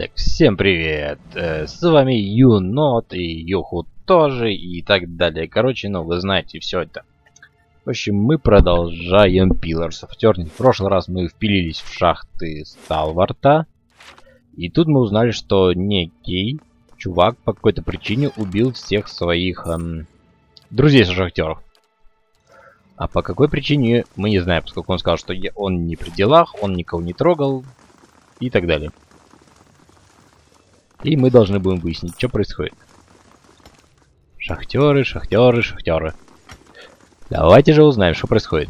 Так, всем привет! Э, с вами Юнот и Юху тоже и так далее. Короче, ну вы знаете все это. В общем, мы продолжаем Pillars of Turning. В прошлый раз мы впилились в шахты Сталварта. И тут мы узнали, что некий чувак по какой-то причине убил всех своих эм, друзей со шахтеров. А по какой причине, мы не знаем, поскольку он сказал, что он не при делах, он никого не трогал и так далее. И мы должны будем выяснить, что происходит. Шахтеры, шахтеры, шахтеры. Давайте же узнаем, что происходит.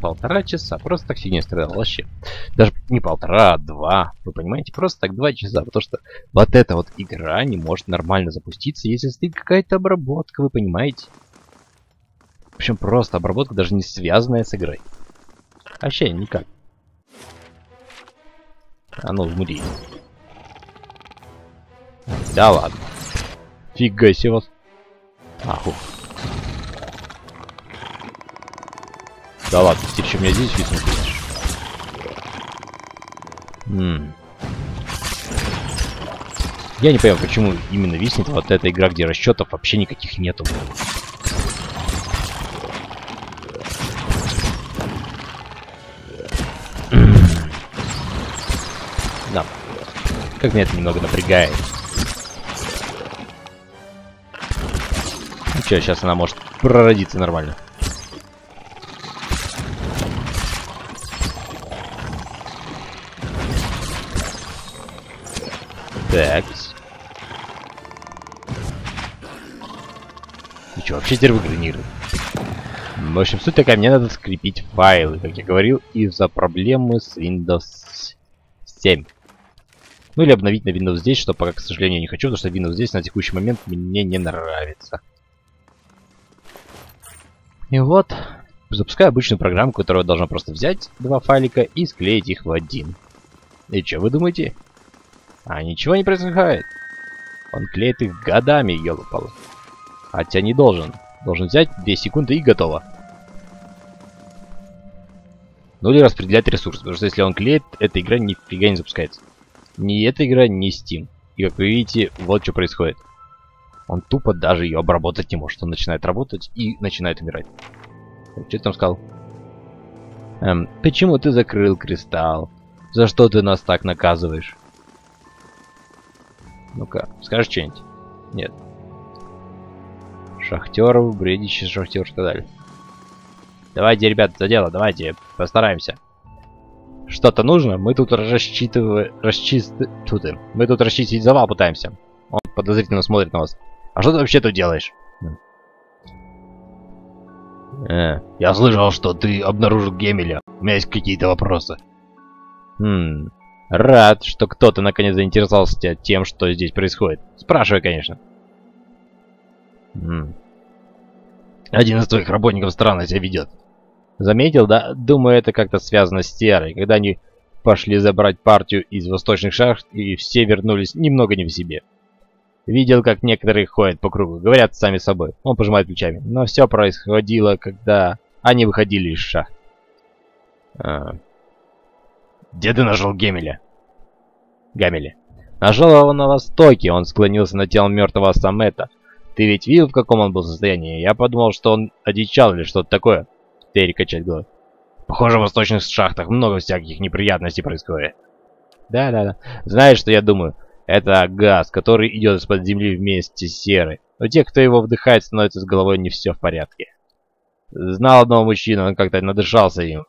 Полтора часа. Просто так сильно страдал вообще. Даже не полтора, а два. Вы понимаете? Просто так два часа. Потому что вот эта вот игра не может нормально запуститься, если стоит какая-то обработка. Вы понимаете? Причем просто обработка, даже не связанная с игрой. Вообще никак. А ну, вмури. Да ладно. Фига себе вас. Аху. Да ладно, ты что меня здесь видно будешь? Я не понимаю, почему именно виснет вот эта игра, где расчетов вообще никаких нету. Да. Как меня это немного напрягает. Ну что, сейчас она может прородиться нормально. Так. И что, вообще теперь выгранирует? В общем, суть такая, мне надо скрепить файлы, как я говорил, из-за проблемы с Windows 7. Ну или обновить на Windows 10, что пока, к сожалению, не хочу, потому что Windows 10 на текущий момент мне не нравится. И вот, запускаю обычную программу, которая должна просто взять два файлика и склеить их в один. И что вы думаете? А ничего не происходит. Он клеит их годами, елопалы. Хотя не должен. Должен взять 2 секунды и готово. Ну или распределять ресурсы, потому что если он клеит, эта игра нифига не запускается. Ни эта игра, ни Steam. И как вы видите, вот что происходит. Он тупо даже ее обработать не может. Он начинает работать и начинает умирать. Что ты там сказал? Эм, почему ты закрыл кристалл? За что ты нас так наказываешь? Ну-ка, скажешь что-нибудь? Нет. Шахтеров, бредище шахтер, что далее? Давайте, ребят, за дело, давайте, постараемся. Что-то нужно? Мы тут рассчитываем... Расчист... Тут Мы тут расчистить завал пытаемся. Он подозрительно смотрит на вас. А что ты вообще тут делаешь? Э, я слышал, что ты обнаружил Гемеля. У меня есть какие-то вопросы. Хм, рад, что кто-то наконец заинтересовался тем, что здесь происходит. Спрашивай, конечно. Хм. Один из твоих работников странно себя ведет. Заметил, да? Думаю, это как-то связано с Терой. Когда они пошли забрать партию из восточных шахт, и все вернулись немного не в себе. Видел, как некоторые ходят по кругу, говорят сами собой. Он пожимает плечами. Но все происходило, когда они выходили из шахт. А. Где ты нашел Гемеля? Гамеля. Нашел его на востоке, он склонился над телом мертвого Самета. Ты ведь видел, в каком он был состоянии? Я подумал, что он одичал или что-то такое. Терри качает головой. Похоже, в восточных шахтах много всяких неприятностей происходит. Да-да-да. Знаешь, что я думаю? Это газ, который идет из-под земли вместе с серой. Но те, кто его вдыхает, становится с головой не все в порядке. Знал одного мужчину, он как-то надышался им.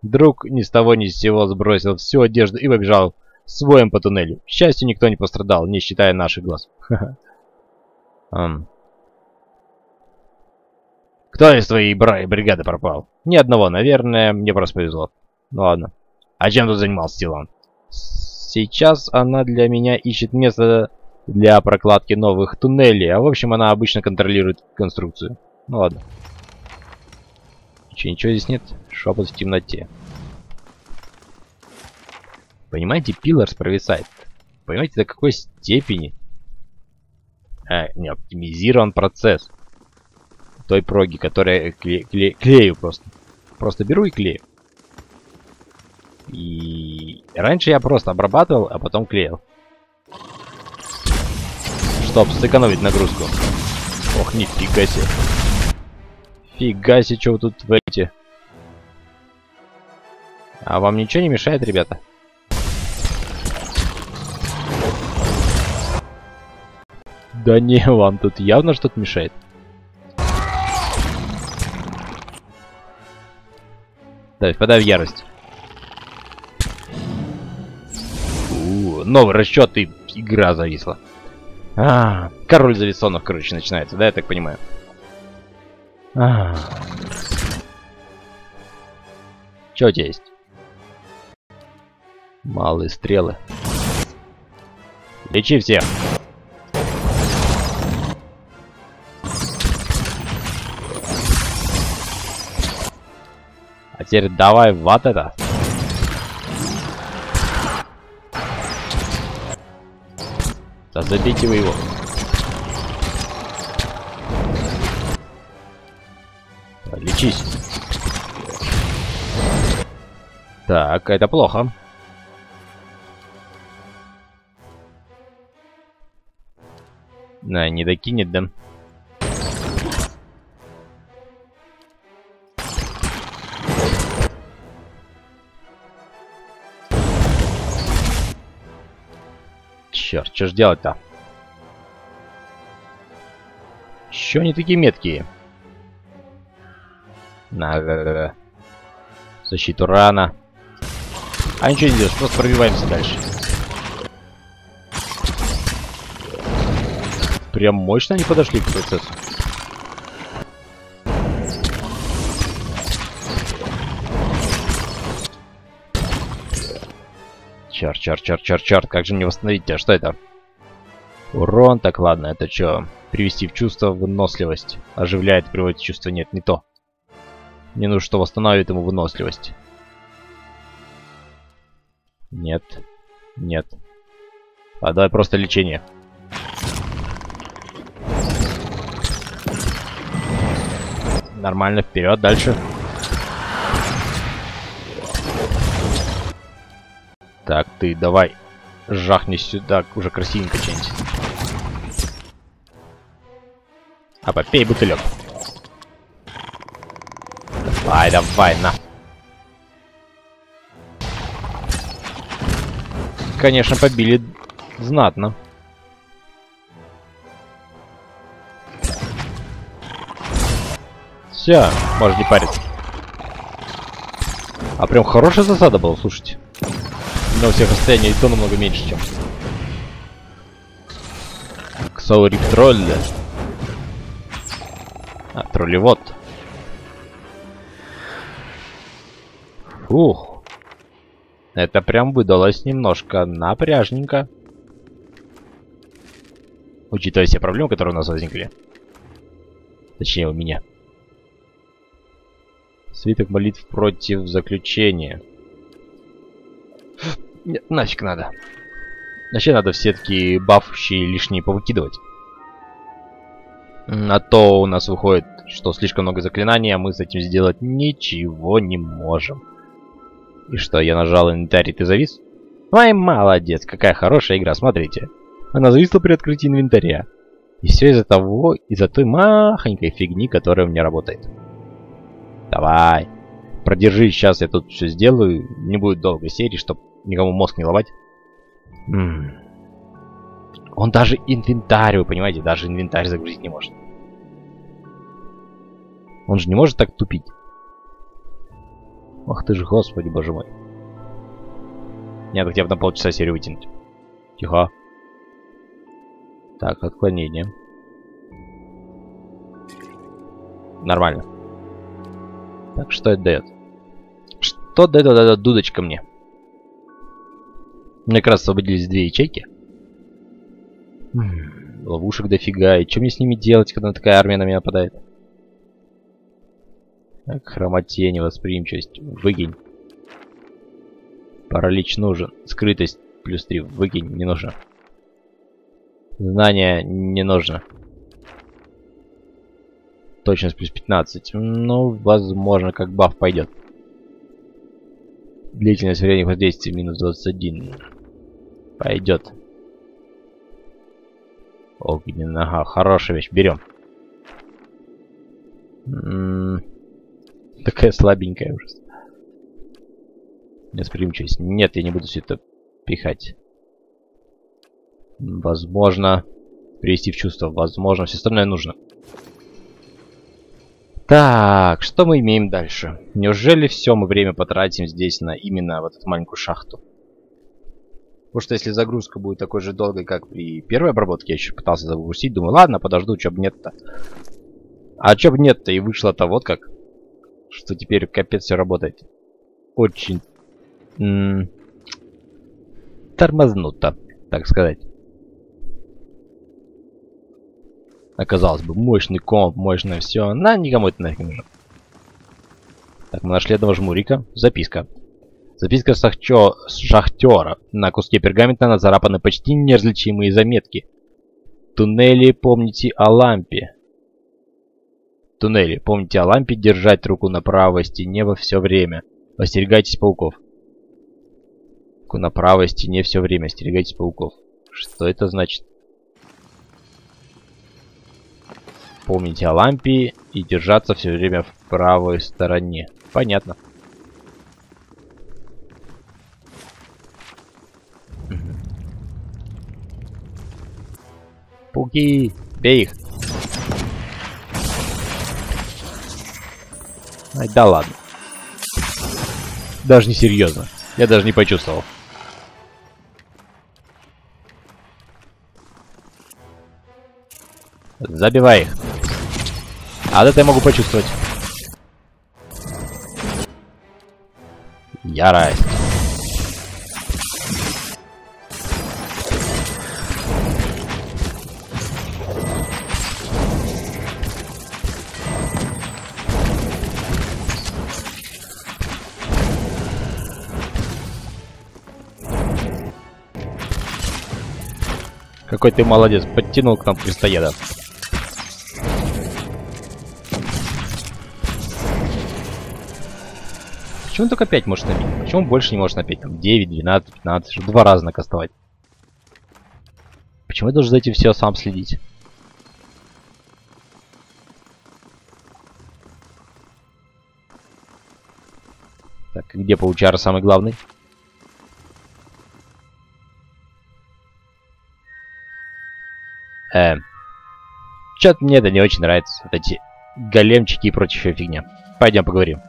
Друг ни с того ни с сего сбросил всю одежду и побежал своим по туннелю. К счастью, никто не пострадал, не считая наших глаз. Кто из твоей бригады пропал? Ни одного, наверное, мне просто повезло. Ну ладно. А чем тут занимался Тилан? Сейчас она для меня ищет место для прокладки новых туннелей, а в общем она обычно контролирует конструкцию. Ну ладно. Че, ничего здесь нет? Шепот в темноте. Понимаете, Пиларс провисает. Понимаете, до какой степени э, не оптимизирован процесс той проги, которая кле кле клею просто. Просто беру и клею. И раньше я просто обрабатывал, а потом клеил. Чтоб сэкономить нагрузку. Ох, нифига себе. Фига себе, что вы тут творите. А вам ничего не мешает, ребята? Да не, вам тут явно что-то мешает. Да, впадай в ярость. Новый расчет и игра зависла. А, король зависонов, короче, начинается, да, я так понимаю? А. Что у тебя есть? Малые стрелы. Лечи всех! А теперь давай вот это. Да забейте вы его. Лечись. Так, это плохо. На, не докинет, да? Черт, что ж делать-то? Еще они такие меткие. На, да, да, да. Защиту рано. А ничего не делаешь, просто пробиваемся дальше. Прям мощно они подошли к процессу. Черт, черт, черт, черт, черт, как же мне восстановить тебя? Что это? Урон, так ладно, это что? Привести в чувство выносливость. Оживляет, приводит в чувство. Нет, не то. Мне нужно, что восстановит ему выносливость. Нет. Нет. А давай просто лечение. Нормально, вперед, дальше. Ты давай жахни сюда, уже красивенько что-нибудь. А попей бутылек. Давай, давай, на. Конечно, побили знатно. Все, может не париться. А прям хорошая засада была, слушайте. Но всех расстояние и то намного меньше, чем. Ксаурик тролля. А, троллевод. Фух. Это прям выдалось немножко напряжненько. Учитывая все проблемы, которые у нас возникли. Точнее, у меня. Свиток молитв против заключения. Нет, нафиг надо. Вообще надо все такие бафущие лишние повыкидывать. А то у нас выходит, что слишком много заклинаний, а мы с этим сделать ничего не можем. И что, я нажал инвентарь, и ты завис? Ой, молодец, какая хорошая игра, смотрите. Она зависла при открытии инвентаря. И все из-за того, из-за той махонькой фигни, которая у меня работает. Давай. Продержи, сейчас я тут все сделаю. Не будет долгой серии, чтобы никому мозг не ломать. М -м. Он даже инвентарь, вы понимаете, даже инвентарь загрузить не может. Он же не может так тупить. Ах ты же, господи, боже мой. Нет, хотя бы на полчаса серию вытянуть. Тихо. Так, отклонение. Нормально. Так, что это дает? Что дает эта дудочка мне? Мне как раз освободились две ячейки. ловушек дофига. И что мне с ними делать, когда такая армия на меня нападает? Так, хромоте, невосприимчивость. Выкинь. Паралич нужен. Скрытость плюс 3. Выкинь, не нужно. Знание не нужно. Точность плюс 15. Ну, возможно, как баф пойдет. Длительность времени воздействия минус 21. Пойдет. Огненная, ага, хорошая вещь, берем. М -м -м, такая слабенькая ужас. Восприимчивость. Нет, я не буду все это пихать. Возможно, привести в чувство. Возможно, все остальное нужно. Так, что мы имеем дальше? Неужели все мы время потратим здесь на именно вот эту маленькую шахту? Потому что если загрузка будет такой же долгой, как при первой обработке, я еще пытался загрузить, думаю, ладно, подожду, чё бы нет-то. А чё бы нет-то, и вышло-то вот как. Что теперь капец все работает. Очень... тормознуто, так сказать. Оказалось бы, мощный комп, мощное все. На, никому это нафиг не нужно. Так, мы нашли одного жмурика. Записка. Записка шахтё... шахтера. На куске пергамента нацарапаны почти неразличимые заметки. Туннели, помните о лампе. Туннели, помните о лампе, держать руку на правой стене во все время. Остерегайтесь пауков. Руку на правой стене все время, остерегайтесь пауков. Что это значит? Помните о лампе и держаться все время в правой стороне. Понятно. Пуки! Бей их! Ай, да ладно. Даже не серьезно. Я даже не почувствовал. Забивай их. А это я могу почувствовать. Ярость. Какой ты молодец, подтянул к нам крестоеда. Почему только 5 может набить? Почему больше не может набить? Там 9, 12, 15, чтобы два раза накастовать. Почему я должен за этим все сам следить? Так, где паучара самый главный? Э, Чё-то мне это не очень нравится. Вот эти големчики и прочая фигня. Пойдем поговорим.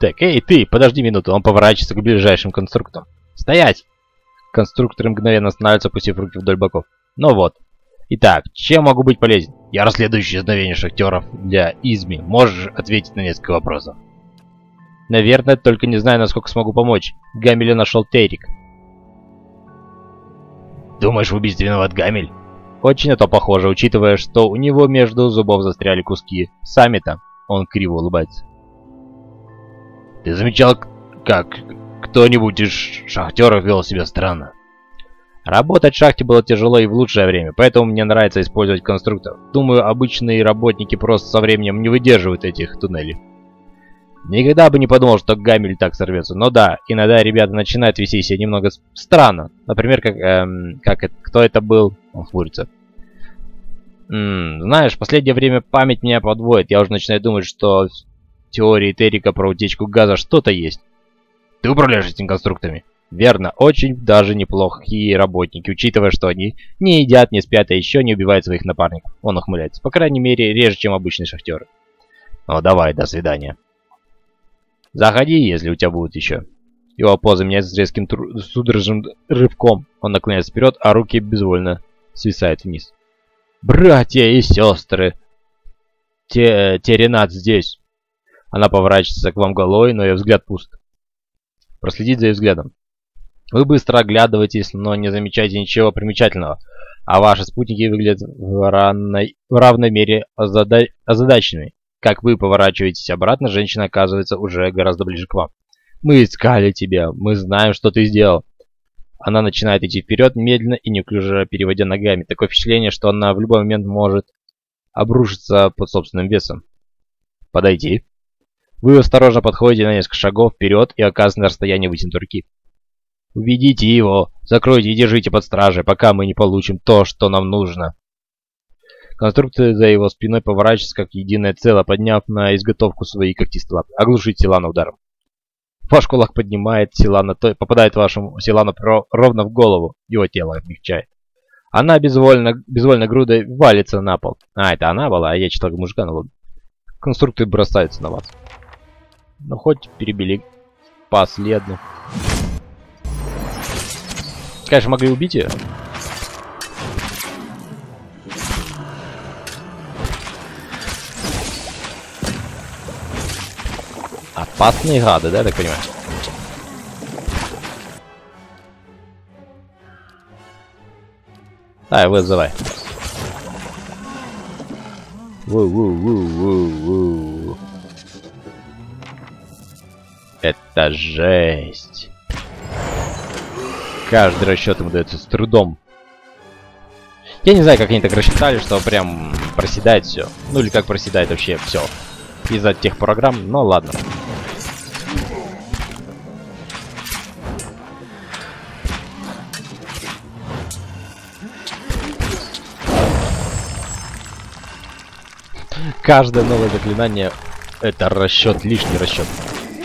Так, эй, ты, подожди минуту, он поворачивается к ближайшим конструкторам. Стоять! Конструкторы мгновенно останавливаются, опустив руки вдоль боков. Ну вот. Итак, чем могу быть полезен? Я расследующий знамение шахтеров для Изми. Можешь ответить на несколько вопросов? Наверное, только не знаю, насколько смогу помочь. Гамеля нашел Терик. Думаешь, в убийстве виноват Гамель? Очень это похоже, учитывая, что у него между зубов застряли куски. Сами-то. Он криво улыбается. Ты замечал, как кто-нибудь из шахтеров вел себя странно? Работать в шахте было тяжело и в лучшее время, поэтому мне нравится использовать конструктор. Думаю, обычные работники просто со временем не выдерживают этих туннелей. Никогда бы не подумал, что Гамель так сорвется. Но да, иногда ребята начинают вести себя немного странно. Например, как, эм, как это, кто это был? Он хмурится. М -м, знаешь, в последнее время память меня подводит. Я уже начинаю думать, что теории Террика про утечку газа что-то есть. Ты управляешь этими конструкторами? Верно, очень даже неплохие работники, учитывая, что они не едят, не спят, а еще не убивают своих напарников. Он ухмыляется. По крайней мере, реже, чем обычные шахтеры. Ну, давай, до свидания. Заходи, если у тебя будет еще. Его поза меняется с резким судорожным рывком. Он наклоняется вперед, а руки безвольно свисают вниз. Братья и сестры! Те, Теренат здесь. Она поворачивается к вам головой, но ее взгляд пуст. Проследить за ее взглядом. Вы быстро оглядываетесь, но не замечаете ничего примечательного, а ваши спутники выглядят в, равной, в равной мере озада озадаченными. Как вы поворачиваетесь обратно, женщина оказывается уже гораздо ближе к вам. «Мы искали тебя, мы знаем, что ты сделал». Она начинает идти вперед, медленно и неуклюже переводя ногами. Такое впечатление, что она в любой момент может обрушиться под собственным весом. «Подойди». Вы осторожно подходите на несколько шагов вперед и оказываете на расстоянии вытянутой руки. Уведите его, закройте и держите под стражей, пока мы не получим то, что нам нужно. Конструкция за его спиной поворачивается как единое целое, подняв на изготовку свои когтистые лапы. Оглушить Силана ударом. Ваш кулак поднимает Силана, то попадает вашему Силану ровно в голову. Его тело облегчает. Она безвольно, безвольно грудой валится на пол. А, это она была, а я читал мужика, ну ладно. Конструкты бросаются на вас. Ну, хоть перебили последнюю. Конечно, могли убить ее. Опасные гады, да, так понимаю? Давай, вызывай. Ву-ву-ву-ву-ву. Это жесть. Каждый расчет ему дается с трудом. Я не знаю, как они так рассчитали, что прям проседает все. Ну или как проседает вообще все. Из-за тех программ, но ладно. Каждое новое заклинание это расчет, лишний расчет.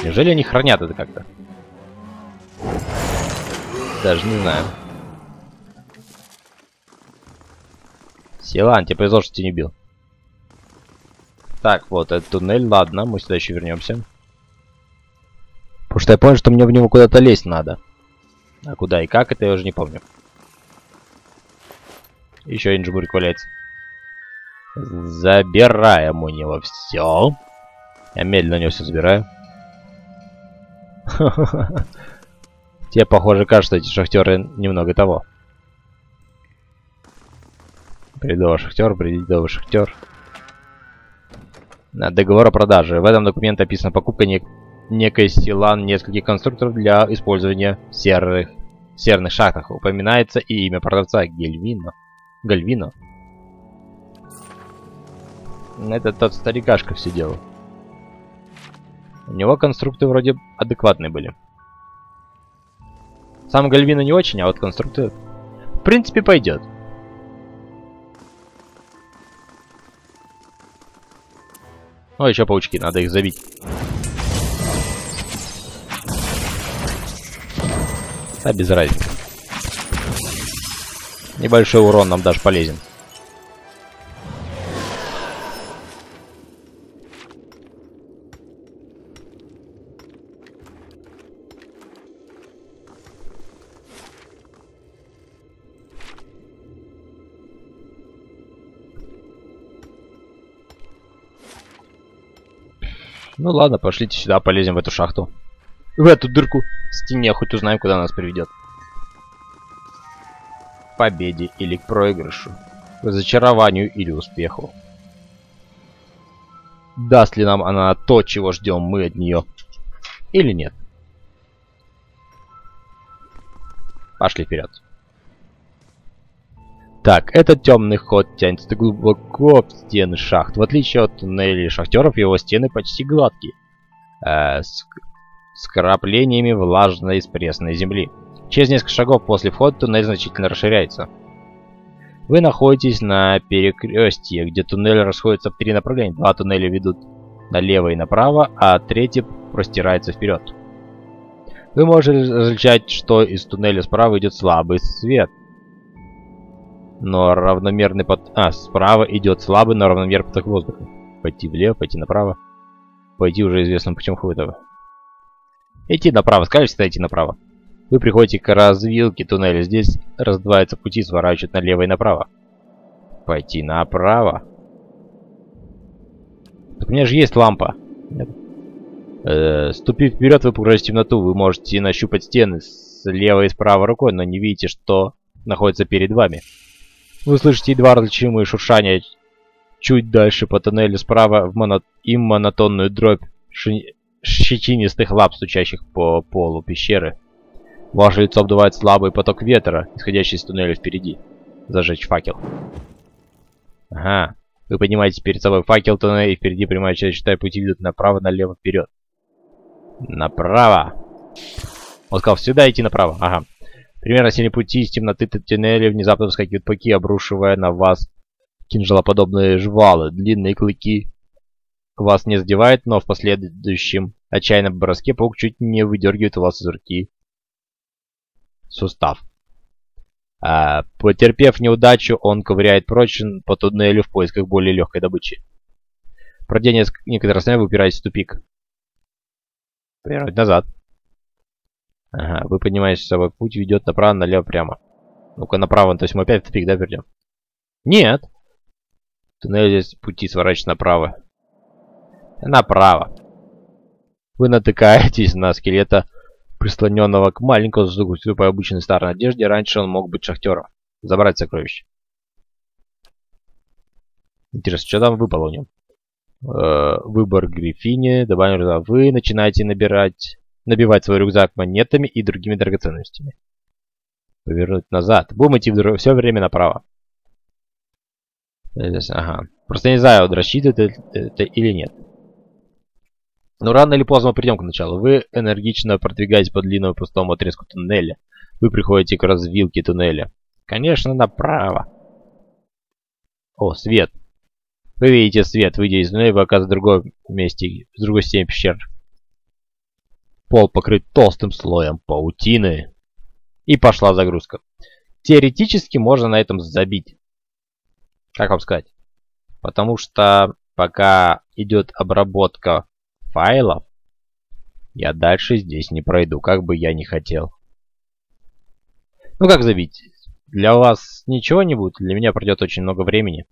Неужели они хранят это как-то? Даже не знаю. Силан, тебе повезло, что тебя не бил. Так, вот, этот туннель, ладно, мы сюда еще вернемся. Потому что я понял, что мне в него куда-то лезть надо. А куда и как, это я уже не помню. Еще один жмурик валяется. Забираем у него все. Я медленно у него все забираю. Тебе, похоже, кажется, эти шахтеры немного того. Бредовый шахтер, бредовый шахтер. Договор о продаже. В этом документе описана покупка нек некой силан нескольких конструкторов для использования в серых, серных шахтах. Упоминается и имя продавца Гельвино. Гальвино. Это тот старикашка все делал. У него конструкты вроде адекватные были. Сам Гальвина не очень, а вот конструкты в принципе пойдет. О, еще паучки, надо их забить. А без разницы. Небольшой урон нам даже полезен. Ну ладно, пошлите сюда, полезем в эту шахту. В эту дырку в стене, хоть узнаем, куда нас приведет. К победе или к проигрышу. К разочарованию или успеху. Даст ли нам она то, чего ждем мы от нее? Или нет? Пошли вперед. Так, этот темный ход тянется глубоко в стены шахт. В отличие от туннелей шахтеров, его стены почти гладкие. Э, с, с краплениями влажной из пресной земли. Через несколько шагов после входа туннель значительно расширяется. Вы находитесь на перекрестье, где туннель расходится в три направления. Два туннеля ведут налево и направо, а третий простирается вперед. Вы можете различать, что из туннеля справа идет слабый свет – но равномерный под... А, справа идет слабый, но равномерный поток воздуха. Пойти влево, пойти направо. Пойти уже известным путем Хуитова. Идти направо, скажешь всегда идти направо. Вы приходите к развилке туннеля. Здесь раздваиваются пути, сворачивают налево и направо. Пойти направо. Так у меня же есть лампа. Нет. Э, ступив вперед, вы погрузите темноту. Вы можете нащупать стены слева и справа рукой, но не видите, что находится перед вами. Вы слышите едва различимые шуршания чуть дальше по тоннелю справа в моно... им монотонную дробь ши... щетинистых лап, стучащих по полу пещеры. Ваше лицо обдувает слабый поток ветра, исходящий из туннеля впереди. Зажечь факел. Ага. Вы поднимаете перед собой факел туннеля, и впереди прямая часть считай пути ведут направо, налево, вперед. Направо. Он сказал, всегда идти направо. Ага. Примерно 7 пути из темноты туннеля внезапно выскакивают пауки, обрушивая на вас кинжалоподобные жвалы, длинные клыки. Вас не задевает, но в последующем отчаянном броске паук чуть не выдергивает у вас из руки сустав. А, потерпев неудачу, он ковыряет прочь по туннелю в поисках более легкой добычи. Пройдя некоторое расстояние, вы упираетесь в тупик. Повернуть назад. Ага, вы поднимаетесь собой. Путь ведет направо, налево, прямо. Ну-ка, направо. То есть мы опять в тупик, да, вернем? Нет. Туннель здесь пути сворачивает направо. Направо. Вы натыкаетесь на скелета прислоненного к маленькому сундуку по обычной старой одежде. Раньше он мог быть шахтером. Забрать сокровище. Интересно, что там выпало у нем? Э, выбор Гриффини. Добавим, вы начинаете набирать, набивать свой рюкзак монетами и другими драгоценностями. Повернуть назад. Будем идти все время направо. Ага. Просто не знаю, рассчитывает это, или нет. Но рано или поздно мы придем к началу. Вы энергично продвигаетесь по длинному пустому отрезку туннеля. Вы приходите к развилке туннеля. Конечно, направо. О, свет. Вы видите свет. Выйдя из туннеля, вы оказываетесь в другом месте, в другой стене пещер. Пол покрыт толстым слоем паутины. И пошла загрузка. Теоретически можно на этом забить. Как вам сказать? Потому что пока идет обработка файлов, я дальше здесь не пройду, как бы я ни хотел. Ну как забить? Для вас ничего не будет, для меня пройдет очень много времени.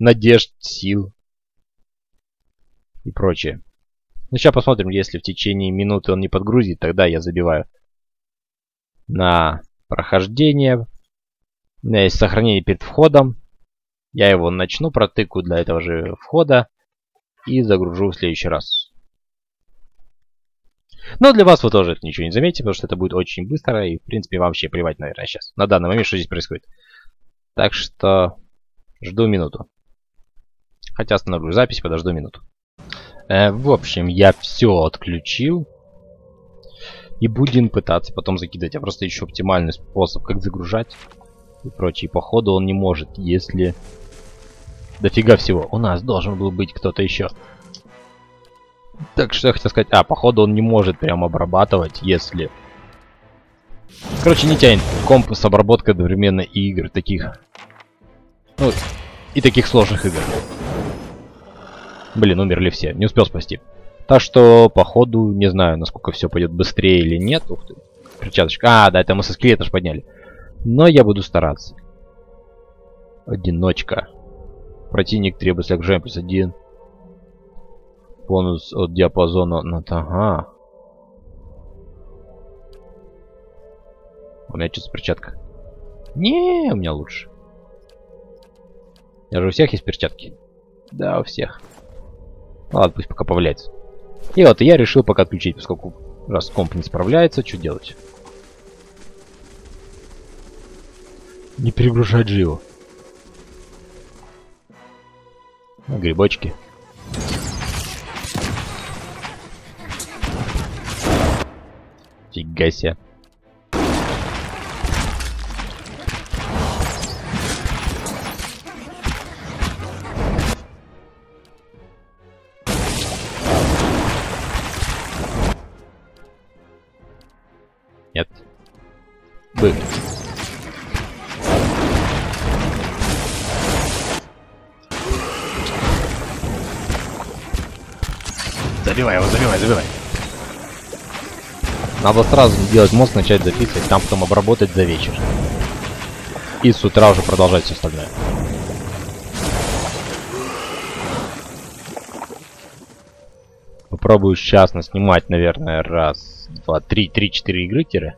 Надежд, сил и прочее. Ну сейчас посмотрим, если в течение минуты он не подгрузит, тогда я забиваю на прохождение. У меня есть сохранение перед входом. Я его начну, протыкаю для этого же входа и загружу в следующий раз. Но для вас вы тоже это ничего не заметите, потому что это будет очень быстро и, в принципе, вообще плевать, наверное, сейчас. На данный момент, что здесь происходит. Так что жду минуту. Хотя остановлю запись, подожду минуту. Э, в общем, я все отключил. И будем пытаться потом закидать. Я просто ищу оптимальный способ, как загружать и прочее. Походу он не может, если... Дофига всего. У нас должен был быть кто-то еще. Так что я хотел сказать... А, походу он не может прям обрабатывать, если... Короче, не тянет комп с обработкой одновременно и игр таких... Ну, и таких сложных игр. Блин, умерли все. Не успел спасти. Так что, походу, не знаю, насколько все пойдет быстрее или нет. Ух ты. Перчаточка. А, да, это мы со скелета же подняли. Но я буду стараться. Одиночка. Противник требует слегжаем плюс один. Бонус от диапазона на ага. У меня что-то перчатка. Не, у меня лучше. Я же у всех есть перчатки. Да, у всех. Ну, ладно, пусть пока поваляется. И вот я решил пока отключить, поскольку раз комп не справляется, что делать? Не перегружать же его. грибочки. Фига себе. Надо сразу делать мост, начать записывать, там потом обработать за вечер. И с утра уже продолжать все остальное. Попробую сейчас наснимать, наверное, раз, два, три, три, четыре игры тире.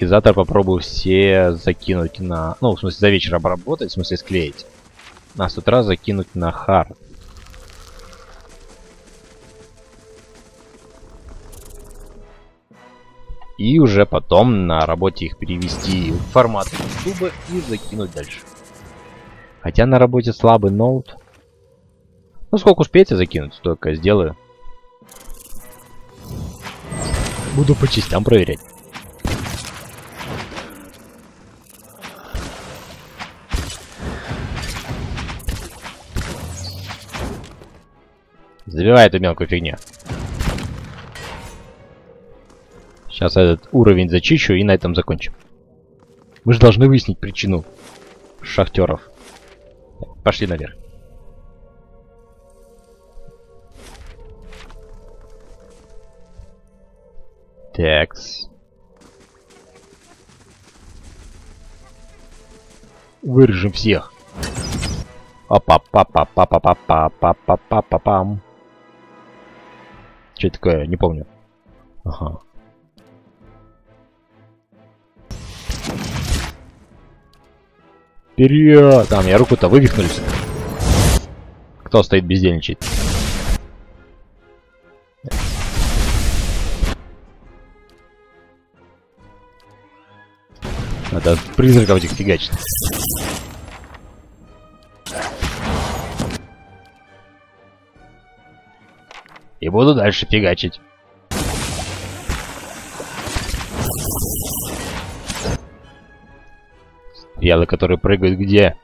И завтра попробую все закинуть на... Ну, в смысле, за вечер обработать, в смысле, склеить. А с утра закинуть на хард. И уже потом на работе их перевести в формат YouTube и закинуть дальше. Хотя на работе слабый ноут. Ну, сколько успеете закинуть, столько сделаю. Буду по частям проверять. Забивай эту мелкую фигню. Сейчас этот уровень зачищу и на этом закончим. Мы же должны выяснить причину шахтеров. Пошли наверх. Такс. Вырежем всех. опа па па па па па па па па па па пам Что такое? Не помню. Ага. Вперед! Там, я руку-то вывихнулись. Кто стоит бездельничает? Надо призраков этих фигачить. И буду дальше фигачить. Стрелы, которые прыгают где?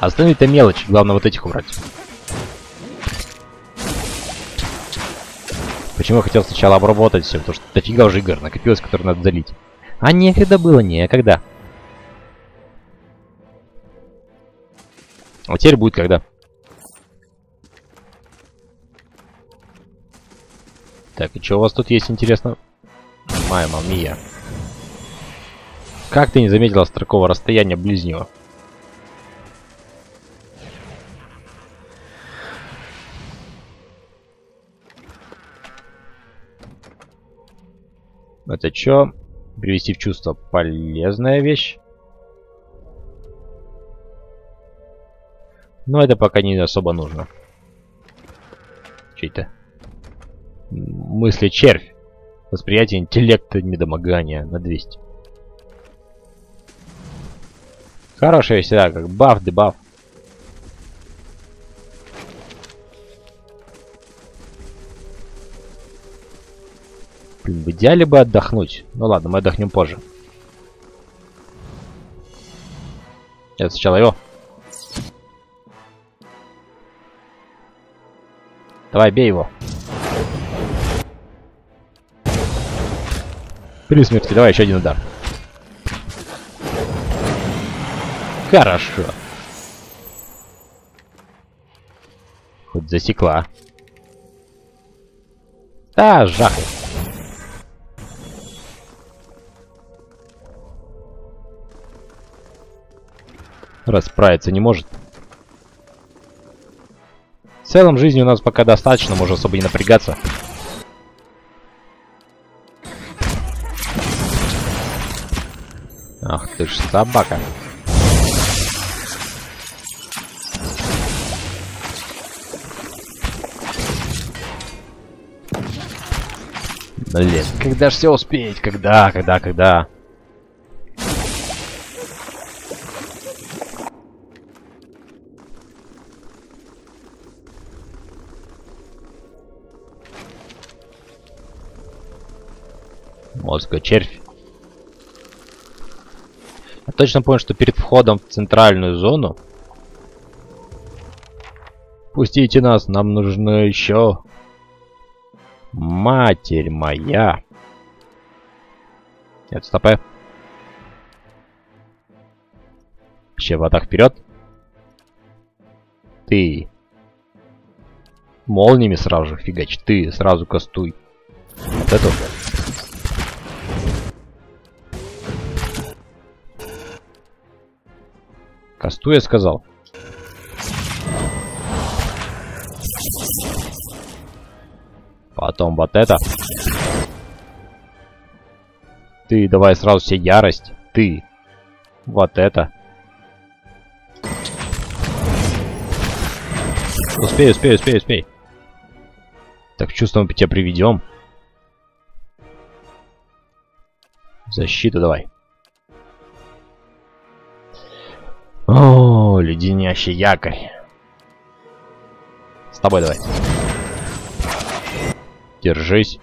Остальные-то мелочи, главное вот этих убрать. Почему я хотел сначала обработать все, потому что дофига уже игр накопилось, которые надо залить. А некогда было, некогда. А теперь будет когда. Так, и что у вас тут есть интересно? Майя, мамия. Как ты не заметила с такого расстояния близнего? Это что? Привести в чувство полезная вещь. Но это пока не особо нужно. Че это? Мысли червь. Восприятие интеллекта недомогания на 200. Хорошая всегда, как баф, дебаф. Блин, в идеале бы отдохнуть. Ну ладно, мы отдохнем позже. Я сначала его. Давай, бей его. При смерти, давай еще один удар. Хорошо. Хоть засекла. Да, жахай. Расправиться не может. В целом, жизни у нас пока достаточно, можно особо не напрягаться. Ах ты ж собака. Блин, когда ж все успеть? Когда, когда, когда? Мозга червь. Точно помню, что перед входом в центральную зону... Пустите нас, нам нужно еще... Матерь моя. Нет, стопэ. Еще в атак вперед. Ты. Молниями сразу же фигач. Ты сразу кастуй. Вот эту. Касту я сказал. Потом вот это. Ты давай сразу все ярость. Ты. Вот это. Успей, успей, успей, успей. Так чувствуем, тебя приведем. Защиту давай. О, леденящий якорь. С тобой давай. Держись.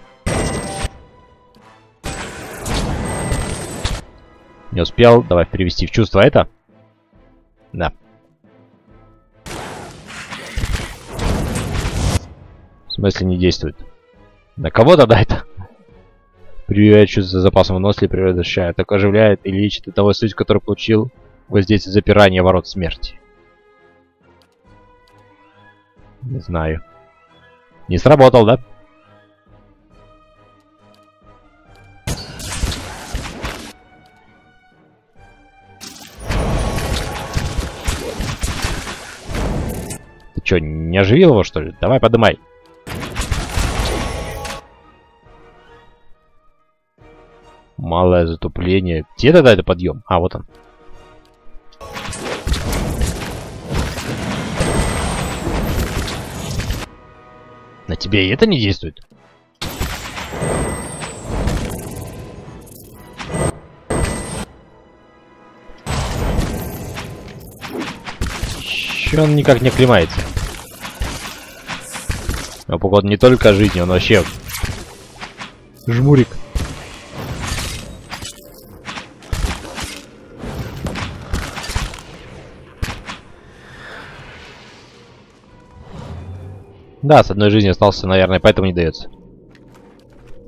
Не успел. Давай перевести в чувство это. Да. В смысле не действует? На кого тогда это? Прививает чувство запасом выносливый, превращает, так оживляет и лечит от того суть, который получил воздействие запирания ворот смерти. Не знаю. Не сработал, да? Ты что, не оживил его, что ли? Давай, подымай. Малое затупление. Где тогда это подъем? А, вот он. На тебе и это не действует? Че он никак не оклемается? А походу не только жизнь, он вообще... Жмурик. Да, с одной жизнью остался, наверное, поэтому не дается.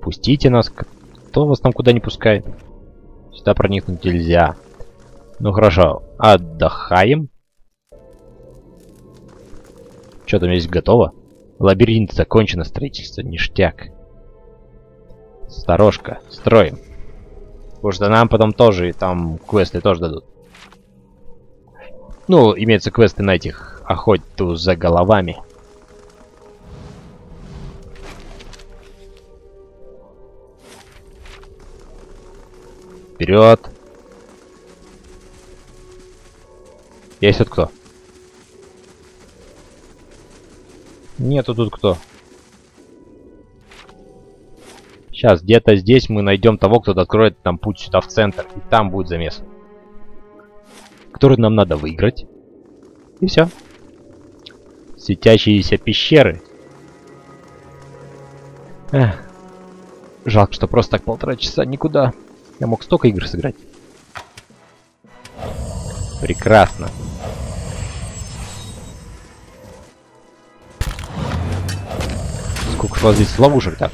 Пустите нас. Кто вас там куда не пускает? Сюда проникнуть нельзя. Ну хорошо, отдыхаем. Что там есть готово? Лабиринт закончено строительство, ништяк. Сторожка, строим. Потому что нам потом тоже, и там квесты тоже дадут. Ну, имеются квесты на этих охоту за головами. Вперед. Есть тут кто? Нету тут кто. Сейчас, где-то здесь мы найдем того, кто откроет нам путь сюда в центр. И там будет замес. Который нам надо выиграть. И все. Светящиеся пещеры. Эх. Жалко, что просто так полтора часа никуда. Я мог столько игр сыграть. Прекрасно. Сколько у вас здесь ловушек-то?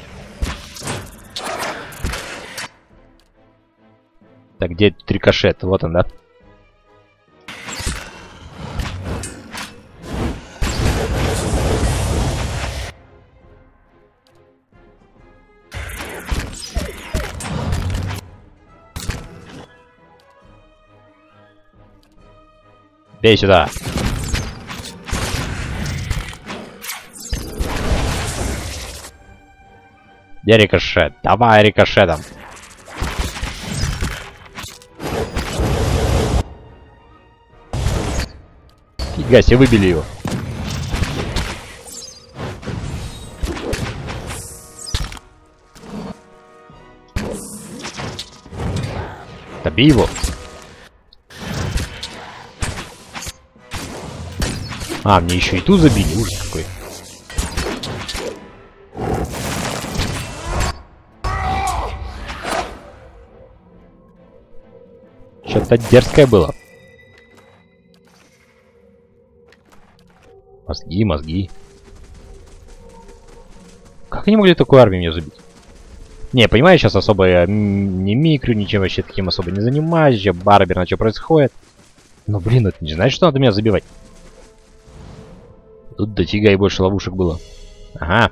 Так, где трикошет? Вот он, да? Бей сюда. Где рикошет? Давай рикошетом. Фига себе, выбили его. Добей его. А, мне еще и ту забили, ужас какой. Что-то дерзкое было. Мозги, мозги. Как они могли такую армию мне забить? Не, понимаю, сейчас особо я не микрю, ничем вообще таким особо не занимаюсь, я барбер, на что происходит. Но, блин, это не значит, что надо меня забивать. Тут дофига и больше ловушек было. Ага.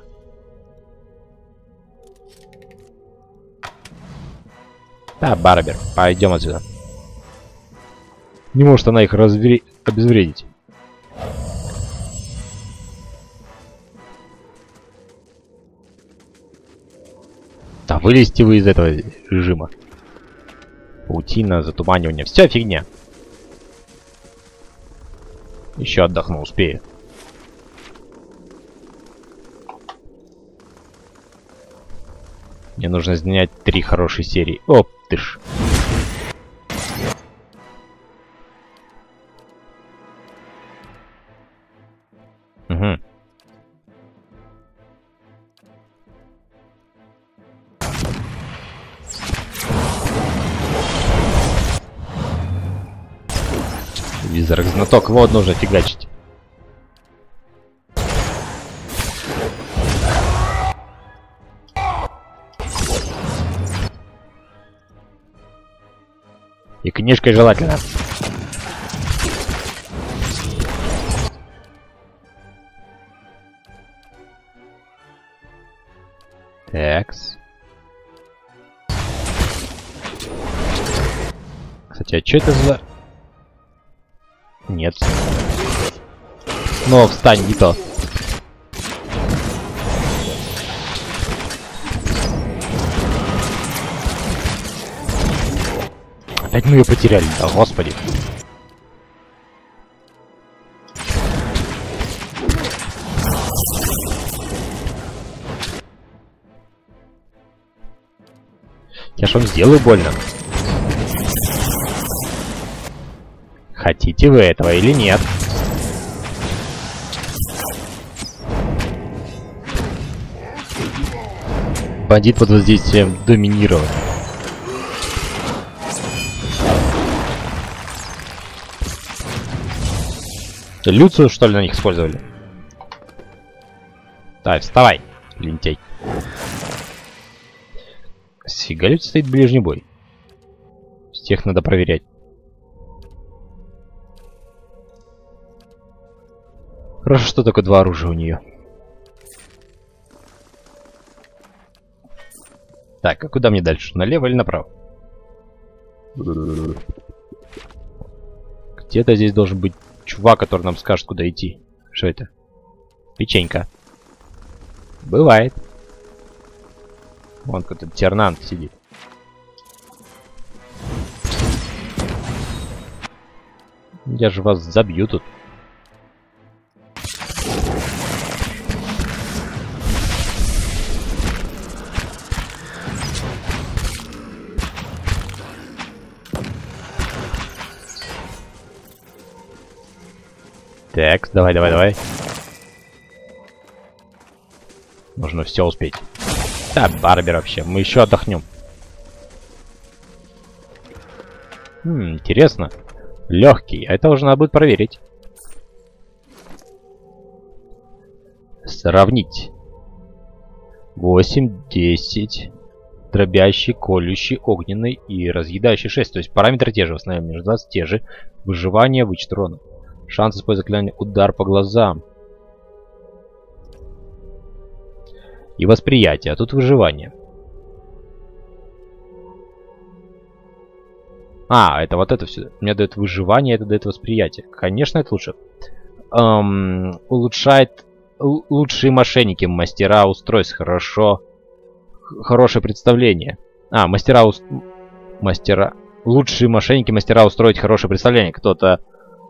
Да, Барбер, пойдем отсюда. Не может она их разве... обезвредить. Да вылезьте вы из этого режима. Паутина, затуманивание. Все фигня. Еще отдохну, успею. Мне нужно занять три хорошие серии. Оп, ты ж. Угу. Визорок знаток, вот нужно фигачить. И книжкой желательно. Такс. Кстати, а что это за... Нет. Но встань, не то. Опять мы ее потеряли, да, господи. Я ж вам сделаю больно. Хотите вы этого или нет? Бандит под воздействием доминирования. Люцию, что ли, на них использовали? Давай, вставай, лентяй. Сфига Люци стоит ближний бой. Всех надо проверять. Хорошо, что только два оружия у нее. Так, а куда мне дальше? Налево или направо? Где-то здесь должен быть чувак, который нам скажет, куда идти. Что это? Печенька. Бывает. Вон какой-то тернант сидит. Я же вас забью тут. Так, давай, давай, давай. Нужно все успеть. Да, Барбер вообще. Мы еще отдохнем. Хм, интересно. Легкий. А это уже надо будет проверить. Сравнить. 8, 10. Дробящий, колющий, огненный и разъедающий 6. То есть параметры те же, в основном между 20 те же. Выживание, вычет урона. Шанс использовать заклинание удар по глазам. И восприятие, а тут выживание. А, это вот это все. Мне дает выживание, это дает восприятие. Конечно, это лучше. Эм, улучшает лучшие мошенники, мастера устройств. Хорошо. Хорошее представление. А, мастера... Ус... Мастера... Лучшие мошенники, мастера устроить хорошее представление. Кто-то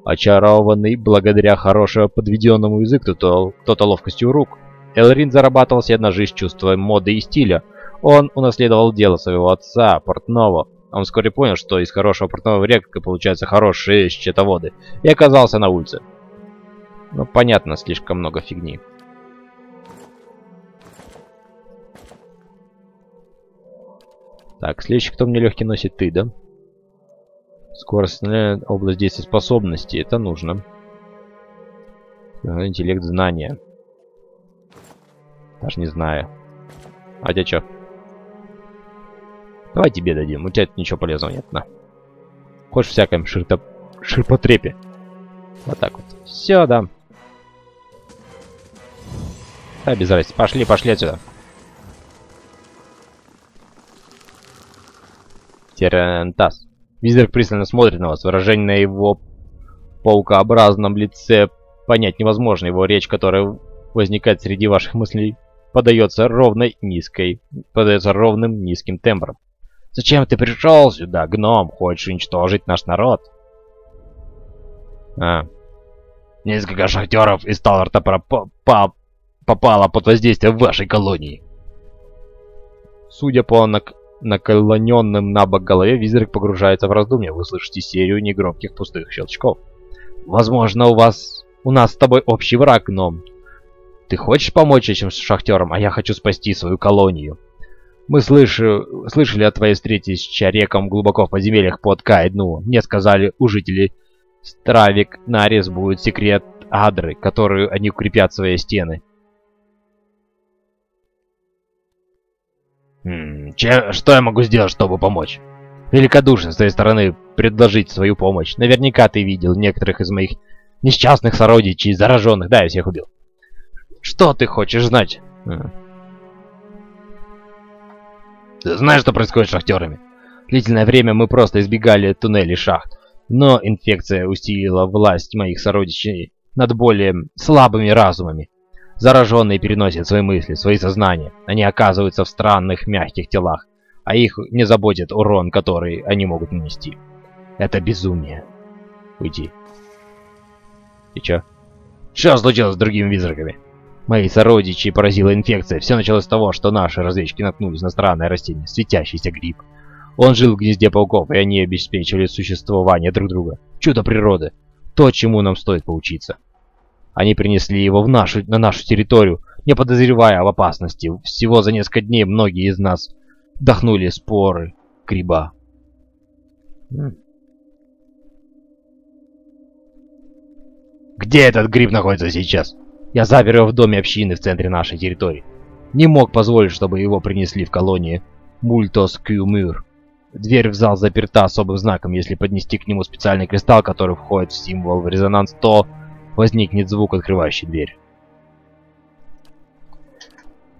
очарованный благодаря хорошо подведенному языку, кто-то кто ловкостью рук. Элрин зарабатывал себе на жизнь чувством моды и стиля. Он унаследовал дело своего отца, портного. Он вскоре понял, что из хорошего портного редко получаются хорошие счетоводы, и оказался на улице. Ну, понятно, слишком много фигни. Так, следующий, кто мне легкий носит, ты, да? Скоростная область действия способности. Это нужно. Интеллект знания. Даже не знаю. А тебя что? Давай тебе дадим. У тебя ничего полезного нет, на. Хочешь всяком ширто... ширпотрепе. Вот так вот. Все, да. Да, без разницы. Пошли, пошли отсюда. Терентас. Визер пристально смотрит на вас. Выражение на его паукообразном лице понять невозможно. Его речь, которая возникает среди ваших мыслей, подается ровной низкой, подается ровным низким тембром. Зачем ты пришел сюда, гном? Хочешь уничтожить наш народ? А. Несколько шахтеров из Таларта попало под воздействие вашей колонии. Судя по нак наклоненным на бок голове, Визерик погружается в раздумья. Вы слышите серию негромких пустых щелчков. Возможно, у вас... У нас с тобой общий враг, гном. Ты хочешь помочь этим шахтерам, а я хочу спасти свою колонию. Мы слыш... слышали о твоей встрече с Чареком глубоко в подземельях под Кайдну. Мне сказали, у жителей Стравик Нарис будет секрет Адры, которую они укрепят свои стены. Че, что я могу сделать, чтобы помочь? Великодушно с твоей стороны предложить свою помощь. Наверняка ты видел некоторых из моих несчастных сородичей, зараженных. Да, я всех убил. Что ты хочешь знать? Ты знаешь, что происходит с шахтерами? Длительное время мы просто избегали туннелей шахт. Но инфекция усилила власть моих сородичей над более слабыми разумами. Зараженные переносят свои мысли, свои сознания. Они оказываются в странных мягких телах, а их не заботит урон, который они могут нанести. Это безумие. Уйти. И чё? Что случилось с другими визраками? Мои сородичи поразила инфекция. Все началось с того, что наши разведчики наткнулись на странное растение, светящийся гриб. Он жил в гнезде пауков, и они обеспечивали существование друг друга. Чудо природы. То, чему нам стоит поучиться. Они принесли его в нашу, на нашу территорию, не подозревая об опасности. Всего за несколько дней многие из нас вдохнули споры гриба. Где этот гриб находится сейчас? Я запер его в доме общины в центре нашей территории. Не мог позволить, чтобы его принесли в колонии Мультос Кюмюр. Дверь в зал заперта особым знаком. Если поднести к нему специальный кристалл, который входит в символ в резонанс, то возникнет звук, открывающий дверь.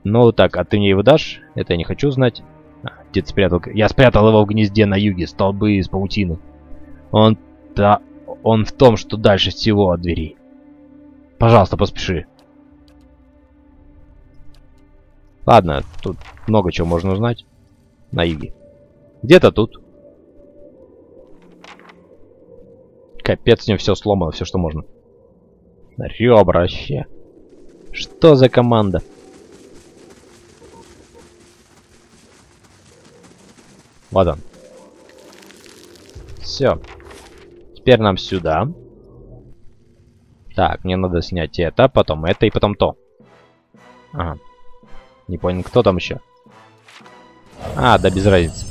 Ну так, а ты мне его дашь? Это я не хочу знать. А, ты спрятал? Я спрятал его в гнезде на юге, столбы из паутины. Он, да, он в том, что дальше всего от двери. Пожалуйста, поспеши. Ладно, тут много чего можно узнать. На юге. Где-то тут. Капец, с ним все сломано, все, что можно. Ребра вообще. Что за команда? Вот он. Все. Теперь нам сюда. Так, мне надо снять это, потом это и потом то. Ага. Не понял, кто там еще? А, да без разницы.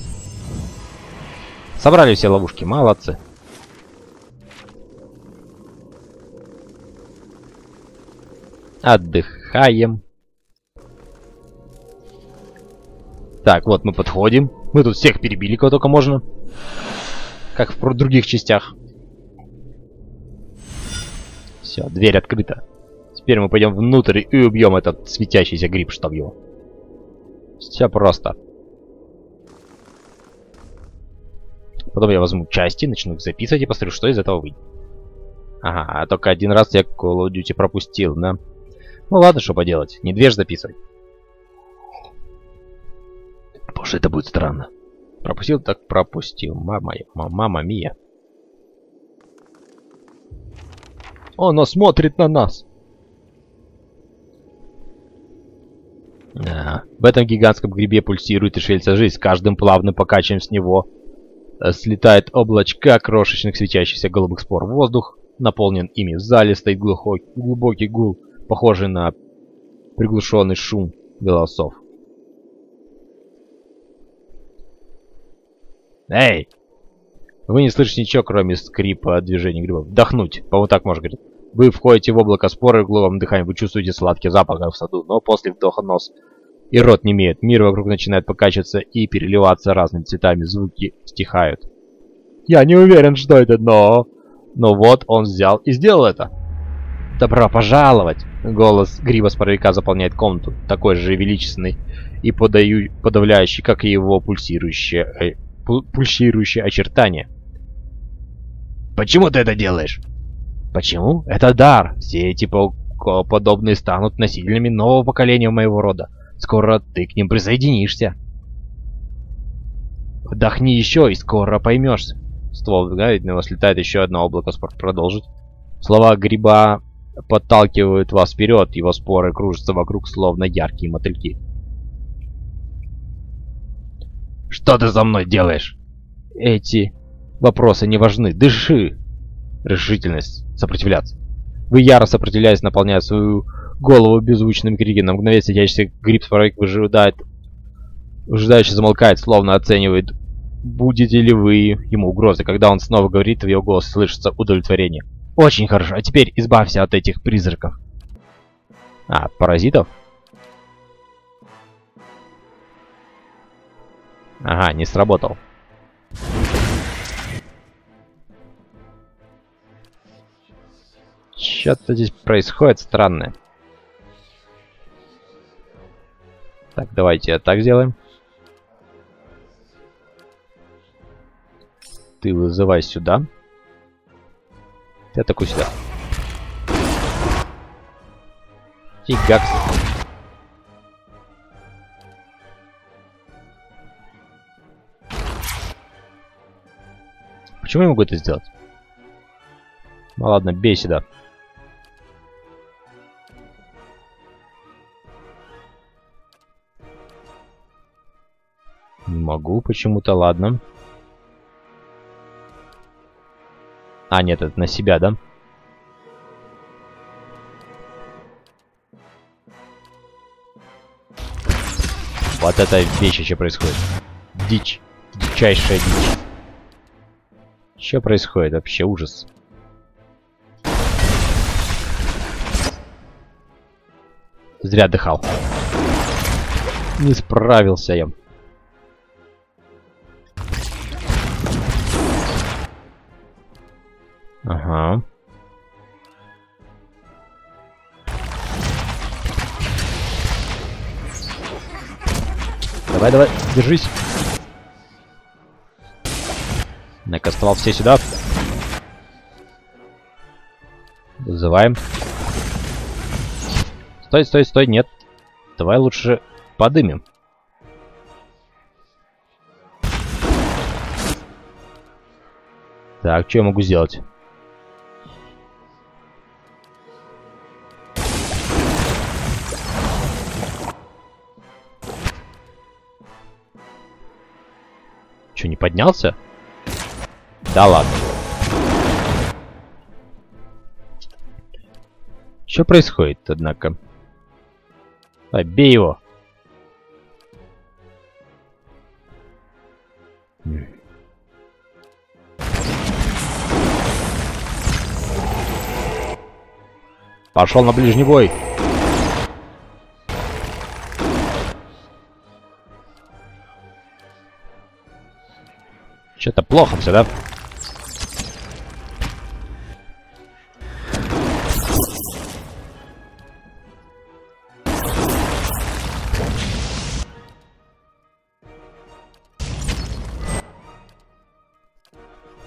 Собрали все ловушки, молодцы. Отдыхаем. Так, вот мы подходим. Мы тут всех перебили, кого только можно. Как в других частях. Все, дверь открыта. Теперь мы пойдем внутрь и убьем этот светящийся гриб, чтоб его. Все просто. Потом я возьму части, начну их записывать и посмотрю, что из этого выйдет. Ага, а только один раз я Call of Duty пропустил, да? Ну ладно, что поделать. Не две ж записывать. Боже, это будет странно. Пропустил, так пропустил. Мама, мама мия. Оно смотрит на нас. Да. В этом гигантском грибе пульсирует и шевелится жизнь. С каждым плавным покачиванием с него э, слетает облачка крошечных светящихся голубых спор. Воздух наполнен ими. В зале стоит глухой, глубокий гул похожий на приглушенный шум голосов. Эй! Вы не слышите ничего, кроме скрипа движения грибов. Вдохнуть. По-моему, так можно говорить. Вы входите в облако споры глубоком дыханием, вы чувствуете сладкий запах в саду, но после вдоха нос и рот не имеет. Мир вокруг начинает покачиваться и переливаться разными цветами, звуки стихают. Я не уверен, что это, но... Но вот он взял и сделал это. Добро пожаловать! Голос гриба-споровика заполняет комнату, такой же величественный и подаю, подавляющий, как и его пульсирующее, э, пульсирующее очертание. «Почему ты это делаешь?» «Почему? Это дар! Все эти подобные станут носителями нового поколения моего рода. Скоро ты к ним присоединишься!» «Вдохни еще, и скоро поймешь!» Ствол вдыхает, него слетает еще одно облако, спорт продолжит. Слова гриба подталкивают вас вперед, его споры кружатся вокруг, словно яркие мотыльки. Что ты за мной делаешь? Эти вопросы не важны. Дыши. Решительность. Сопротивляться. Вы яро сопротивляясь, наполняя свою голову беззвучным криком. На мгновение сидящийся грипс выжидает, выжидающе замолкает, словно оценивает, будете ли вы ему угрозы. Когда он снова говорит, в его голосе слышится удовлетворение. Очень хорошо. А теперь избавься от этих призраков. А, паразитов? Ага, не сработал. Что-то здесь происходит странное. Так, давайте так сделаем. Ты вызывай сюда. Ты атакуй сюда. Фигакс. Почему я могу это сделать? Ну ладно, бей сюда. Не могу почему-то, ладно. А, нет, это на себя, да? Вот это вещь еще происходит. Дичь. Дичайшая дичь. Что происходит? Вообще ужас. Зря отдыхал. Не справился я. Ага. Давай, давай, держись. Накастовал все сюда. Вызываем. Стой, стой, стой, нет. Давай лучше подымем. Так, что я могу сделать? Что, не поднялся? Да ладно. Что происходит, однако? А, бей его. Пошел на ближний бой. Что-то плохо все, да?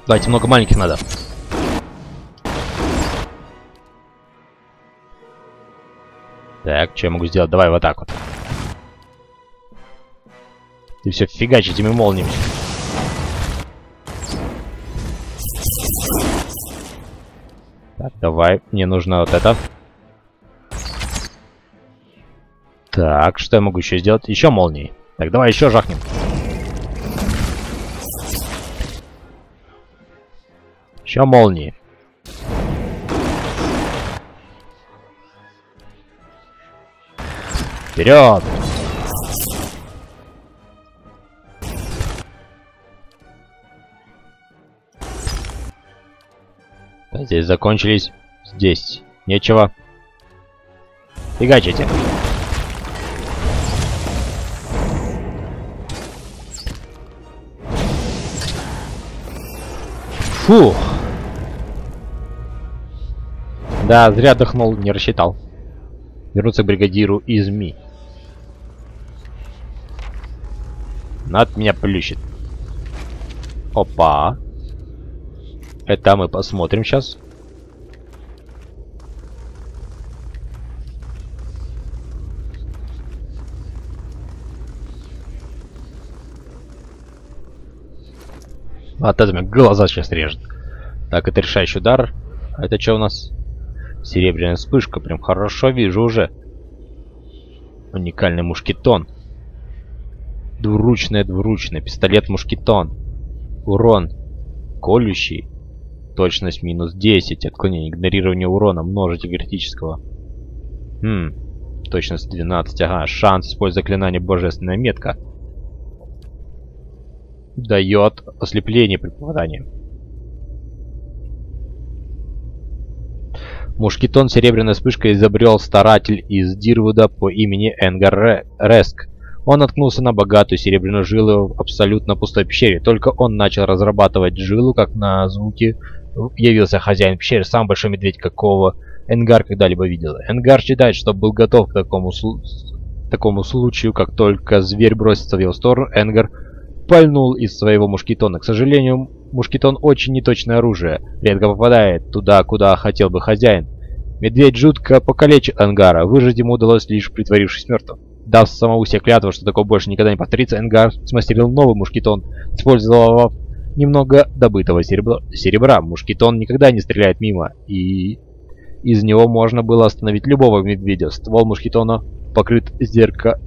Давайте много маленьких надо. Так, что я могу сделать? Давай вот так вот. Ты все фигачь этими молниями. Так, давай. Мне нужно вот это. Так, что я могу еще сделать? Еще молнии. Так, давай еще жахнем. Еще молнии. Вперед! Здесь закончились. Здесь нечего. Фигачите. Фух. Да, зря отдохнул, не рассчитал. Вернуться к бригадиру из МИ. Над меня плющит. Опа. Это мы посмотрим сейчас. От этого глаза сейчас режет. Так, это решающий удар. А это что у нас? Серебряная вспышка. Прям хорошо вижу уже. Уникальный мушкетон. Двуручное, двуручное. Пистолет-мушкетон. Урон. Колющий. Точность минус 10. Отклонение. Игнорирование урона. Множитель критического. Хм. Точность 12. Ага. Шанс использовать заклинание Божественная метка. Дает ослепление при попадании. Мушкетон серебряной вспышкой изобрел старатель из Дирвуда по имени Энгар Реск. Он наткнулся на богатую серебряную жилу в абсолютно пустой пещере. Только он начал разрабатывать жилу, как на звуки явился хозяин пещеры, самый большой медведь, какого Энгар когда-либо видел. Энгар считает, что был готов к такому, такому случаю, как только зверь бросится в его сторону, Энгар пальнул из своего мушкетона. К сожалению, мушкетон очень неточное оружие, редко попадает туда, куда хотел бы хозяин. Медведь жутко покалечил Энгара, выжить ему удалось лишь притворившись мертвым. Дав самому себе клятву, что такое больше никогда не повторится, Энгар смастерил новый мушкетон, использовав немного добытого серебра. серебра. Мушкетон никогда не стреляет мимо, и из него можно было остановить любого медведя. Ствол мушкетона покрыт зерка...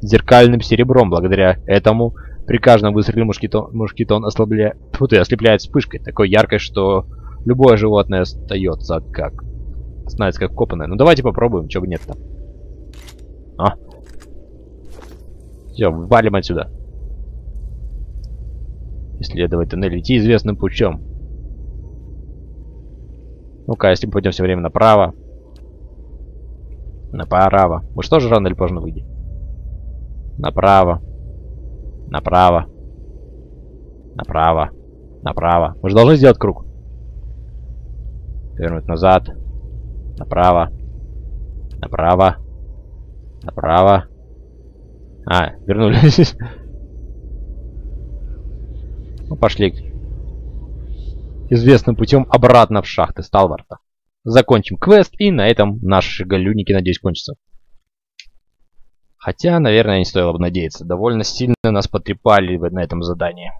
зеркальным серебром. Благодаря этому при каждом выстреле мушкетон, мушкетон ослабля... Фу ты, ослепляет вспышкой, такой яркой, что любое животное остается как... Знается как копанное. Ну давайте попробуем, чего бы нет-то. А. Все, валим отсюда. Исследовать туннель, идти известным путем. Ну-ка, если мы пойдем все время направо. Направо. Мы что же рано или поздно выйдем? Направо. Направо. Направо. Направо. Мы же должны сделать круг. Повернуть назад. Направо. Направо. Направо. А, вернулись. ну, пошли. Известным путем обратно в шахты Сталварта. Закончим квест, и на этом наши галюники, надеюсь, кончатся. Хотя, наверное, не стоило бы надеяться. Довольно сильно нас потрепали на этом задании.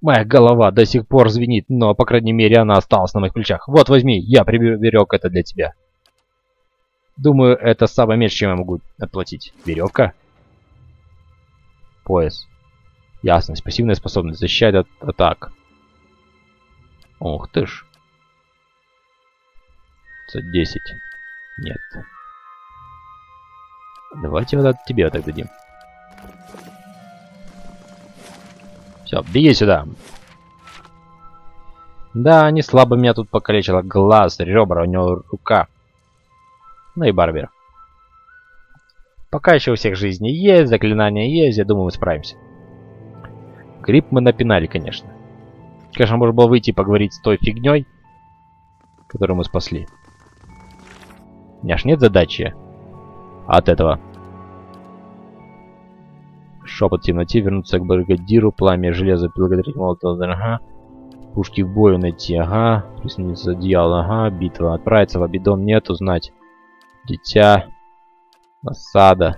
Моя голова до сих пор звенит, но, по крайней мере, она осталась на моих плечах. Вот, возьми, я приберег это для тебя. Думаю, это самое меньше, чем я могу отплатить. Веревка? Пояс. Ясность. Пассивная способность. Защищать от атак. Ух ты ж. 10. Нет. Давайте вот тебе так дадим. Все, беги сюда. Да, не слабо меня тут покалечило глаз, ребра, у него рука. Ну и Барбер. Пока еще у всех жизни есть, заклинания есть, я думаю, мы справимся. Гриб мы напинали, конечно. Конечно, можно было выйти и поговорить с той фигней, которую мы спасли. У меня ж нет задачи от этого. Шепот темноте, вернуться к бригадиру, пламя железа, благодарить молотого, ага. Пушки в бою найти, ага. Присниться одеяло, ага. Битва, отправиться в Абидон, нет, узнать. Дитя. Насада.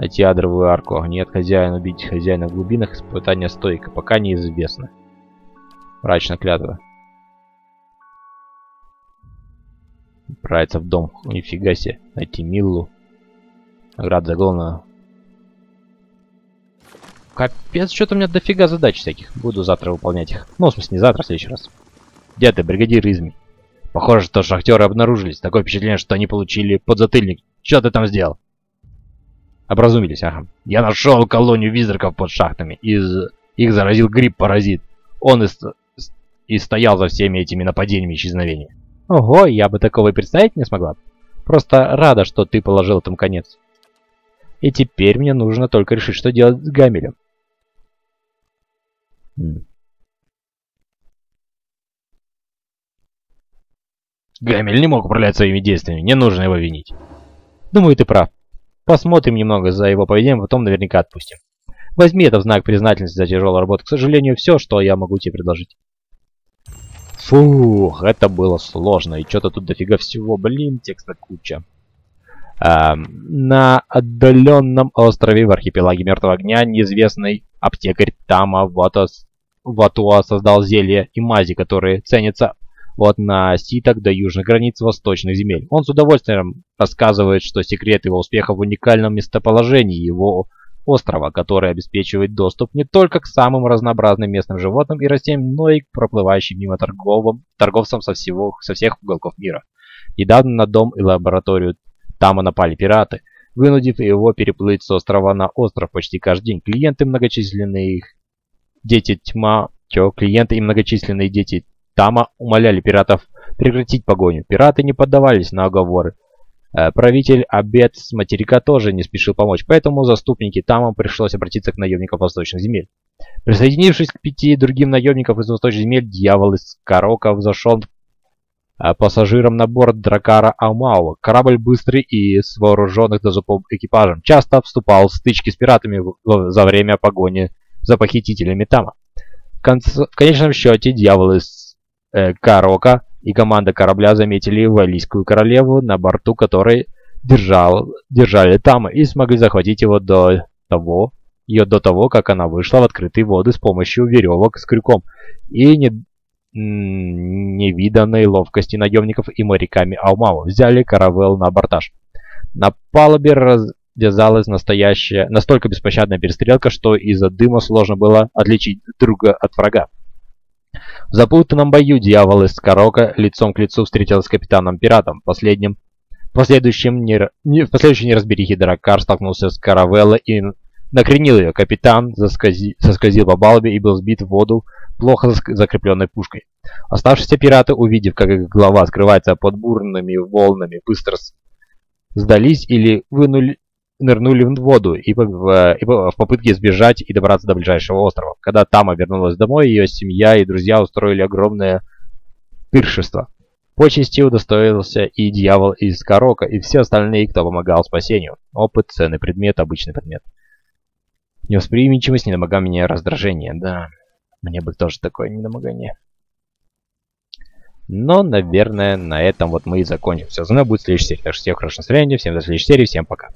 Найти адровую арку. Нет хозяина, убить хозяина в глубинах. Испытание стойка. Пока неизвестно. Мрачно клятва. Отправиться в дом. Нифига себе. Найти Миллу. Награда за главного. Капец, что-то у меня дофига задач всяких. Буду завтра выполнять их. Ну, в смысле, не завтра, а в следующий раз. Где ты, бригадир Изми? Похоже, что шахтеры обнаружились. Такое впечатление, что они получили подзатыльник. Что ты там сделал? Образумились, ага. Я нашел колонию визраков под шахтами. Из... Их заразил гриб-паразит. Он и, и стоял за всеми этими нападениями и исчезновениями. Ого, я бы такого и представить не смогла. Просто рада, что ты положил этому конец. И теперь мне нужно только решить, что делать с Гамелем. Гамель не мог управлять своими действиями, не нужно его винить. Думаю, ты прав. Посмотрим немного за его поведением, потом наверняка отпустим. Возьми это в знак признательности за тяжелую работу. К сожалению, все, что я могу тебе предложить. Фух, это было сложно. И что-то тут дофига всего. Блин, текста куча. А, на отдаленном острове в архипелаге Мертвого Огня неизвестный аптекарь Тама Ватуа создал зелье и мази, которые ценятся от Наситок до южных границ восточных земель. Он с удовольствием рассказывает, что секрет его успеха в уникальном местоположении его острова, который обеспечивает доступ не только к самым разнообразным местным животным и растениям, но и к проплывающим мимо торговым, торговцам со, всего, со всех уголков мира. Недавно на дом и лабораторию Тама напали пираты, вынудив его переплыть с острова на остров почти каждый день. Клиенты многочисленные их дети тьма, чё, клиенты и многочисленные дети Тама умоляли пиратов прекратить погоню. Пираты не поддавались на оговоры. Э, правитель Абет с материка тоже не спешил помочь, поэтому заступники Тама пришлось обратиться к наемникам восточных земель. Присоединившись к пяти другим наемникам из восточных земель, дьявол из Карока взошел э, пассажирам на борт Дракара Амау. Корабль быстрый и с вооруженных до зубов экипажем часто вступал в стычки с пиратами за время погони за похитителями Тама. В, конце, в конечном счете дьявол из Карока и команда корабля заметили Валийскую королеву, на борту которой держал, держали там и смогли захватить его до того, ее до того, как она вышла в открытые воды с помощью веревок с крюком и не, невиданной ловкости наемников и моряками Алмау взяли каравел на абортаж. На палубе развязалась настоящая, настолько беспощадная перестрелка, что из-за дыма сложно было отличить друга от врага. В запутанном бою дьявол из Карока лицом к лицу встретился с капитаном-пиратом. Последним в последующем, не, не, в последующей неразберихе Драккар столкнулся с Каравелло и накренил ее. Капитан заскользи, соскользил по балбе и был сбит в воду плохо закрепленной пушкой. Оставшиеся пираты, увидев, как их голова скрывается под бурными волнами, быстро сдались или вынули, нырнули в воду и, в, и в попытке сбежать и добраться до ближайшего острова. Когда Тама вернулась домой, ее семья и друзья устроили огромное пиршество. Почести удостоился и дьявол из Карока, и все остальные, кто помогал спасению. Опыт, ценный предмет, обычный предмет. Невосприимчивость, недомогание, раздражение. Да, мне бы тоже такое недомогание. Но, наверное, на этом вот мы и закончим. Все, мной будет следующая серия. Так что всем хорошего настроения, всем до следующей серии, всем пока.